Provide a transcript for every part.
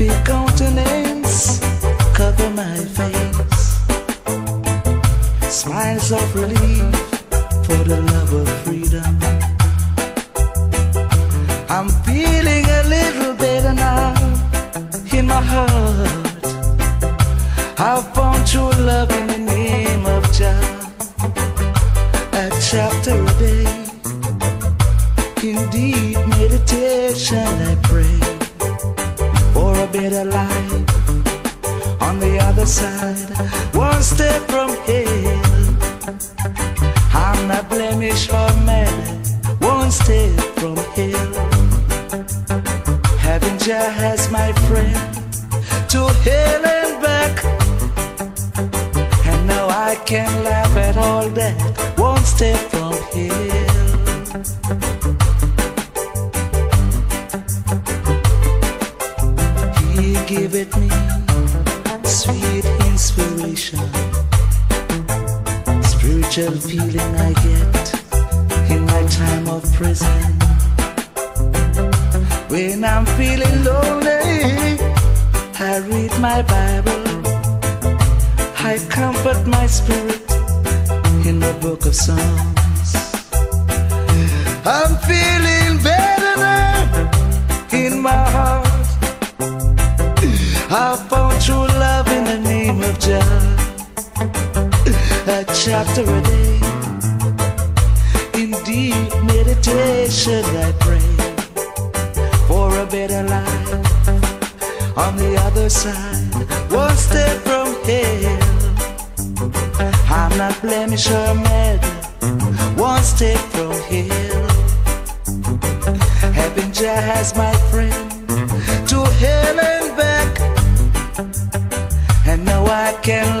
happy countenance cover my face. Smiles of relief for the love of freedom. I'm feeling a little better now in my heart. I found true love in the name of Jah. A chapter other side. One step from hell. I'm not blemish or mad. One step from hell. Having Jah as my friend to hell and back. And now I can laugh at all that. One step from hell. He give it me spiritual feeling I get in my time of prison. When I'm feeling lonely, I read my Bible. I comfort my spirit in the book of Psalms. I'm feeling better now in my heart. I found true love in the name of Jah. Chapter a day. In deep meditation I pray for a better life. On the other side, one step from hell. I'm not blemish or mad. One step from hell. Having Jah as my friend to hell and back. And now I can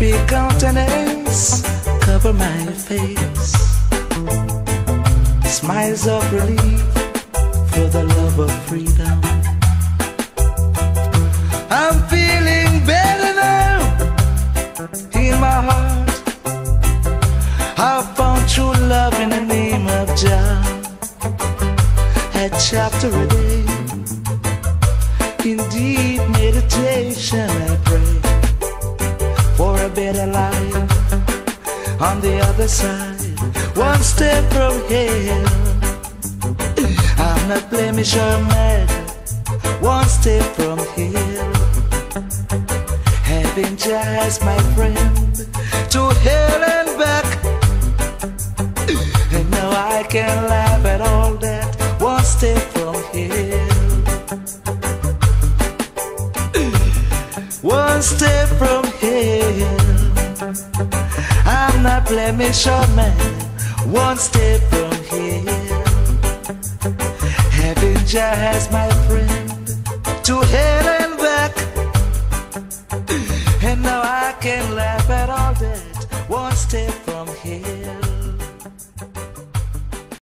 Happy countenance cover my face. Smiles of relief for the love of freedom. I'm feeling better now in my heart. I found true love in the name of Jah. A chapter a day. Better life. On the other side, one step from hell. I'm not blemish or mad. One step from hell. Having as my friend to hell and back. And now I can laugh at all that one step from hell. One step from Flemish man, one step from here. Having has my friend, to head and back. And now I can